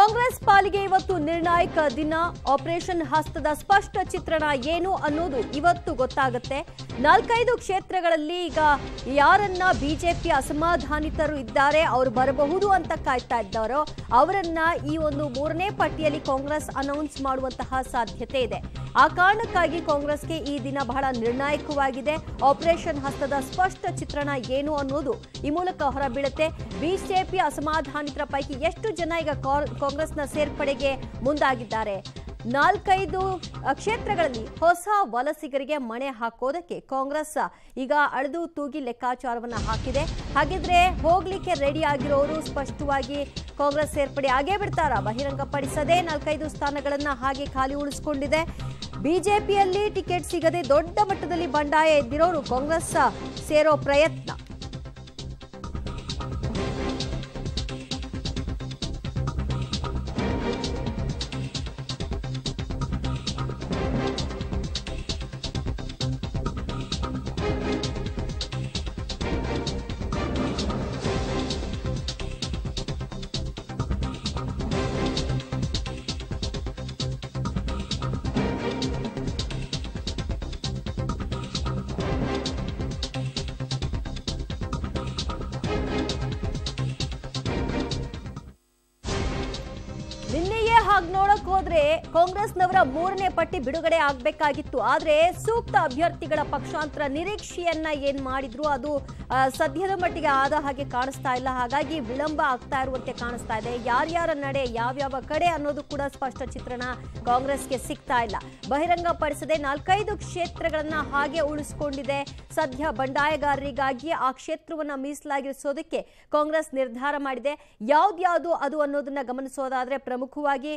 ಕಾಂಗ್ರೆಸ್ ಪಾಲಿಗೆ ಇವತ್ತು ನಿರ್ಣಾಯಕ ದಿನ. ಆಪರೇಷನ್ ಹಸ್ತದ ಸ್ಪಷ್ಟ ಚಿತ್ರಣ ಏನು ಅನ್ನೋದು ಇವತ್ತು ಗೊತ್ತಾಗುತ್ತೆ. ನಾಲ್ಕೈದು ಕ್ಷೇತ್ರಗಳಲ್ಲಿ ಈಗ ಯಾರನ್ನ ಬಿಜೆಪಿ ಅಸಮಾಧಾನಿತರು ಇದ್ದಾರೆ, ಅವರು ಬರಬಹುದು ಅಂತ ಕಾಯ್ತಾ ಇದ್ದಾರೋ ಅವರನ್ನ ಈ ಒಂದು ಮೂರನೇ ಪಟ್ಟಿಯಲ್ಲಿ ಕಾಂಗ್ರೆಸ್ ಅನೌನ್ಸ್ ಮಾಡುವಂತಹ ಸಾಧ್ಯತೆ ಇದೆ. ಆ ಕಾರಣಕ್ಕಾಗಿ ಕಾಂಗ್ರೆಸ್ಗೆ ಈ ದಿನ ಬಹಳ ನಿರ್ಣಾಯಕವಾಗಿದೆ. ಆಪರೇಷನ್ ಹಸ್ತದ ಸ್ಪಷ್ಟ ಚಿತ್ರಣ ಏನು ಅನ್ನೋದು ಈ ಮೂಲಕ ಹೊರಬೀಳುತ್ತೆ. ಬಿಜೆಪಿ ಅಸಮಾಧಾನಿತರ ಪೈಕಿ ಎಷ್ಟು ಜನ ಈಗ ಕಾಂಗ್ರೆಸ್ನ ಸೇರ್ಪಡೆಗೆ ಮುಂದಾಗಿದ್ದಾರೆ? ನಾಲ್ಕೈದು ಕ್ಷೇತ್ರಗಳಲ್ಲಿ ಹೊಸ ವಲಸಿಗರಿಗೆ ಮಣೆ ಹಾಕೋದಕ್ಕೆ ಕಾಂಗ್ರೆಸ್ ಈಗ ಅಳೆದು ತೂಗಿ ಲೆಕ್ಕಾಚಾರವನ್ನ ಹಾಕಿದೆ. ಹಾಗಿದ್ರೆ ಹೋಗ್ಲಿಕ್ಕೆ ರೆಡಿ ಆಗಿರೋರು ಸ್ಪಷ್ಟವಾಗಿ ಕಾಂಗ್ರೆಸ್ ಸೇರ್ಪಡೆ ಆಗೇ ಬಿಡ್ತಾರ? ಬಹಿರಂಗಪಡಿಸದೆ ನಾಲ್ಕೈದು ಸ್ಥಾನಗಳನ್ನ ಹಾಗೆ ಖಾಲಿ ಉಳಿಸಿಕೊಂಡಿದೆ. ಬಿಜೆಪಿಯಲ್ಲಿ ಟಿಕೆಟ್ ಸಿಗದೆ ದೊಡ್ಡ ಮಟ್ಟದಲ್ಲಿ ಬಂಡಾಯ ಎದ್ದಿರೋರು ಕಾಂಗ್ರೆಸ್ ಸೇರೋ ಪ್ರಯತ್ನ. ಹಾಗೆ ನೋಡಕ್ ಹೋದ್ರೆ ಕಾಂಗ್ರೆಸ್ನವರ ಮೂರನೇ ಪಟ್ಟಿ ಬಿಡುಗಡೆ ಆಗ್ಬೇಕಾಗಿತ್ತು. ಆದ್ರೆ ಸೂಕ್ತ ಅಭ್ಯರ್ಥಿಗಳ ಪಕ್ಷಾಂತರ ನಿರೀಕ್ಷೆಯನ್ನ ಏನ್ ಮಾಡಿದ್ರು ಅದು ಸದ್ಯದ ಮಟ್ಟಿಗೆ ಆದ ಹಾಗೆ ಕಾಣಿಸ್ತಾ ಇಲ್ಲ. ಹಾಗಾಗಿ ವಿಳಂಬ ಆಗ್ತಾ ಇರುವಂತೆ ಕಾಣಿಸ್ತಾ ಇದೆ. ಯಾರ್ಯಾರ ನಡೆ, ಯಾವ್ಯಾವ ಕಡೆ ಅನ್ನೋದು ಕೂಡ ಸ್ಪಷ್ಟ ಚಿತ್ರಣ ಕಾಂಗ್ರೆಸ್ಗೆ ಸಿಗ್ತಾ ಇಲ್ಲ. ಬಹಿರಂಗ ಪಡಿಸದೆ ನಾಲ್ಕೈದು ಕ್ಷೇತ್ರಗಳನ್ನ ಹಾಗೆ ಉಳಿಸ್ಕೊಂಡಿದೆ. ಸದ್ಯ ಬಂಡಾಯಗಾರರಿಗಾಗಿ ಆ ಕ್ಷೇತ್ರವನ್ನ ಮೀಸಲಾಗಿರಿಸೋದಕ್ಕೆ ಕಾಂಗ್ರೆಸ್ ನಿರ್ಧಾರ ಮಾಡಿದೆ. ಯಾವ್ದ್ಯಾವುದು ಅದು ಅನ್ನೋದನ್ನ ಗಮನಿಸೋದಾದ್ರೆ ಪ್ರಮುಖವಾಗಿ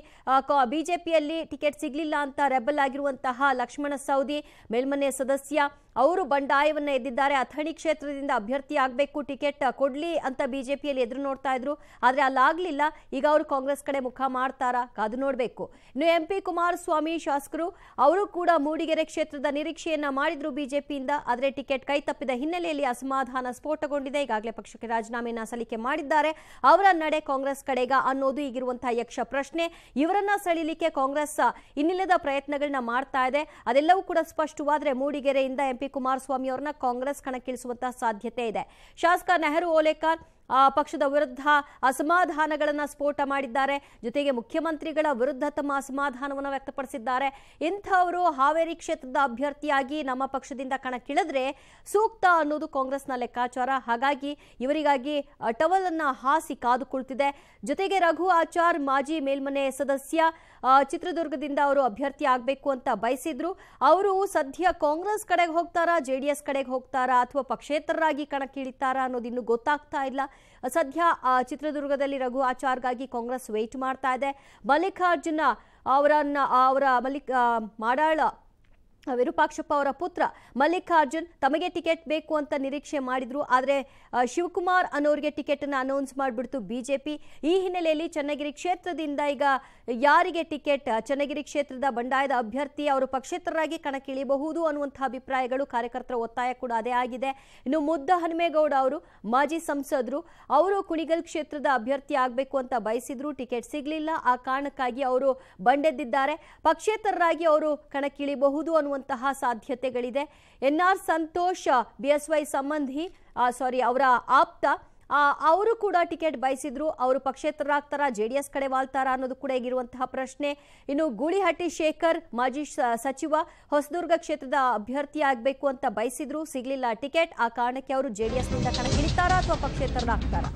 ಬಿಜೆಪಿಯಲ್ಲಿ ಟಿಕೆಟ್ ಸಿಗ್ಲಿಲ್ಲ ಅಂತ ರೆಬಲ್ ಆಗಿರುವಂತಹ ಲಕ್ಷ್ಮಣ ಸೌದಿ ಮೇಲ್ಮನೆ ಸದಸ್ಯ, ಅವರು ಬಂಡಾಯವನ್ನ ಎದ್ದಿದ್ದಾರೆ. ಅಥಣಿ ಕ್ಷೇತ್ರದಿಂದ ಅಭ್ಯರ್ಥಿ ಆಗಬೇಕು, ಟಿಕೆಟ್ ಕೊಡ್ಲಿ ಅಂತ ಬಿಜೆಪಿಯಲ್ಲಿ ಎದುರು ನೋಡ್ತಾ ಇದ್ರು. ಆದ್ರೆ ಅಲ್ಲಾಗ್ಲಿಲ್ಲ. ಈಗ ಅವರು ಕಾಂಗ್ರೆಸ್ ಕಡೆ ಮುಖ ಮಾಡ್ತಾರಾ? ಕಾದು ನೋಡ್ಬೇಕು. ಇನ್ನು ಎಂ ಪಿ ಕುಮಾರಸ್ವಾಮಿ ಶಾಸಕರು, ಅವರು ಕೂಡ ಮೂಡಿಗೆರೆ ಕ್ಷೇತ್ರದ ನಿರೀಕ್ಷೆಯನ್ನ ಮಾಡಿದ್ರು ಬಿಜೆಪಿಯಿಂದ. ಆದ್ರೆ ಟಿಕೆಟ್ ಕೈ ತಪ್ಪಿದ ಹಿನ್ನೆಲೆಯಲ್ಲಿ ಅಸಮಾಧಾನ ಸ್ಫೋಟಗೊಂಡಿದೆ. ಈಗಾಗಲೇ ಪಕ್ಷಕ್ಕೆ ರಾಜೀನಾಮೆಯನ್ನ ಸಲ್ಲಿಕೆ ಮಾಡಿದ್ದಾರೆ. ಅವರ ನಡೆ ಕಾಂಗ್ರೆಸ್ ಕಡೆಗ ಅನ್ನೋದು ಈಗಿರುವಂತಹ ಯಕ್ಷ ಪ್ರಶ್ನೆ. ಇವರನ್ನ ಸೆಳಿಲಿಕ್ಕೆ ಕಾಂಗ್ರೆಸ್ ಇನ್ನಿಲ್ಲದ ಪ್ರಯತ್ನಗಳನ್ನ ಮಾಡ್ತಾ ಇದೆ. ಅದೆಲ್ಲವೂ ಕೂಡ ಸ್ಪಷ್ಟವಾದ್ರೆ ಮೂಡಿಗೆರೆಯಿಂದ ಎಂ ಪಿ ಕುಮಾರಸ್ವಾಮಿ ಅವರನ್ನ ಕಾಂಗ್ರೆಸ್ ಕಣಕ್ಕಿಳಿಸುವಂತಹ ಸಾಧ್ಯತೆ ಇದೆ. ಶಾಸಕ ನೆಹರು ಓಲೇಕರ್ ಪಕ್ಷದ ವಿರುದ್ಧ ಅಸಮಾಧಾನಗಳನ್ನು ಸ್ಫೋಟ ಮಾಡಿದ್ದಾರೆ. ಜೊತೆಗೆ ಮುಖ್ಯಮಂತ್ರಿಗಳ ವಿರುದ್ಧ ತಮ್ಮ ಅಸಮಾಧಾನವನ್ನು ವ್ಯಕ್ತಪಡಿಸಿದ್ದಾರೆ. ಇಂಥವರು ಹಾವೇರಿ ಕ್ಷೇತ್ರದ ಅಭ್ಯರ್ಥಿಯಾಗಿ ನಮ್ಮ ಪಕ್ಷದಿಂದ ಕಣಕ್ಕಿಳಿದ್ರೆ ಸೂಕ್ತ ಅನ್ನೋದು ಕಾಂಗ್ರೆಸ್ನ ಲೆಕ್ಕಾಚಾರ. ಹಾಗಾಗಿ ಇವರಿಗಾಗಿ ಆ, ಟವಲ್ ಅನ್ನ ಹಾಸಿ ಕಾದು ಕುಳಿತಿದೆ. ಜೊತೆಗೆ ರಘು ಆಚಾರ್ ಮಾಜಿ ಮೇಲ್ಮನೆ ಸದಸ್ಯ ಚಿತ್ರದುರ್ಗದಿಂದ ಅವರು ಅಭ್ಯರ್ಥಿ ಆಗಬೇಕು ಅಂತ ಬಯಸಿದ್ರು. ಅವರು ಸದ್ಯ ಕಾಂಗ್ರೆಸ್ ಕಡೆಗೆ ಹೋಗ್ತಾರಾ ಜೆ ಡಿ ಎಸ್ ಕಡೆಗೆ ಹೋಗ್ತಾರಾ ಅಥವಾ ಪಕ್ಷೇತರರಾಗಿ ಕಣಕ್ಕಿಳಿತಾರಾ ಅನ್ನೋದು ಇನ್ನೂ ಗೊತ್ತಾಗ್ತಾ ಇಲ್ಲ. ಸದ್ಯ ಚಿತ್ರದುರ್ಗದಲ್ಲಿ ರಘು ಆಚಾರ್ಗಾಗಿ ಕಾಂಗ್ರೆಸ್ ವೇಟ್ ಮಾಡ್ತಾ ಇದೆ. ಮಲ್ಲಿಕಾರ್ಜುನ ಅವರನ್ನ ಅವರ ಮಲ್ಲಿಕ್ ಮಾಡಾಳ ವಿರೂಪಾಕ್ಷಪ್ಪ ಅವರ ಪುತ್ರ ಮಲ್ಲಿಕಾರ್ಜುನ್ ತಮಗೆ ಟಿಕೆಟ್ ಬೇಕು ಅಂತ ನಿರೀಕ್ಷೆ ಮಾಡಿದ್ರು. ಆದರೆ ಶಿವಕುಮಾರ್ ಅನ್ನೋರಿಗೆ ಟಿಕೆಟ್ ಅನ್ನು ಅನೌನ್ಸ್ ಮಾಡಿಬಿಡ್ತು ಬಿಜೆಪಿ. ಈ ಹಿನ್ನೆಲೆಯಲ್ಲಿ ಚನ್ನಗಿರಿ ಕ್ಷೇತ್ರದಿಂದ ಈಗ ಯಾರಿಗೆ ಟಿಕೆಟ್ ಚನ್ನಗಿರಿ ಕ್ಷೇತ್ರದ ಬಂಡಾಯದ ಅಭ್ಯರ್ಥಿ ಅವರು ಪಕ್ಷೇತರರಾಗಿ ಕಣಕ್ಕಿಳಿಯಬಹುದು ಅನ್ನುವಂತಹ ಅಭಿಪ್ರಾಯಗಳು ಕಾರ್ಯಕರ್ತರ ಒತ್ತಾಯ ಕೂಡ ಅದೇ ಆಗಿದೆ. ಇನ್ನು ಮುದ್ದ ಹನುಮೇಗೌಡ ಅವರು ಮಾಜಿ ಸಂಸದರು, ಅವರು ಕುಣಿಗಲ್ ಕ್ಷೇತ್ರದ ಅಭ್ಯರ್ಥಿ ಆಗಬೇಕು ಅಂತ ಬಯಸಿದ್ರು, ಟಿಕೆಟ್ ಸಿಗಲಿಲ್ಲ. ಆ ಕಾರಣಕ್ಕಾಗಿ ಅವರು ಬಂಡೆದ್ದಿದ್ದಾರೆ. ಪಕ್ಷೇತರರಾಗಿ ಅವರು ಕಣಕ್ಕಿಳಿಬಹುದು ಅನ್ನುವಂತಹ ಸಾಧ್ಯತೆಗಳಿದೆ. ಎನ್ ಆರ್ ಸಂತೋಷ್, ಬಿಎಸ್ವೈ ಸಂಬಂಧಿ ಸಾರಿ ಅವರ ಆಪ್ತ ಅವರು ಕೂಡ ಟಿಕೆಟ್ ಬಯಸಿದ್ರು. ಅವರು ಪಕ್ಷೇತರರಾಗ್ತಾರಾ ಜೆ ಡಿ ಎಸ್ ಕಡೆ ವಾಲ್ತಾರ ಅನ್ನೋದು ಕೂಡ ಈಗಿರುವಂತಹ ಪ್ರಶ್ನೆ. ಇನ್ನು ಗೂಳಿಹಟ್ಟಿ ಶೇಖರ್, ಮಾಜಿ ಸಚಿವ, ಹೊಸದುರ್ಗ ಕ್ಷೇತ್ರದ ಅಭ್ಯರ್ಥಿ ಆಗಬೇಕು ಅಂತ ಬಯಸಿದ್ರು. ಸಿಗ್ಲಿಲ್ಲ ಟಿಕೆಟ್. ಆ ಕಾರಣಕ್ಕೆ ಅವರು ಜೆ ಡಿ ಎಸ್ನಿಂದ ಕಣಕ್ಕಿಳಿತಾರಾ ಅಥವಾ ಪಕ್ಷೇತರರಾಗ್ತಾರಾ?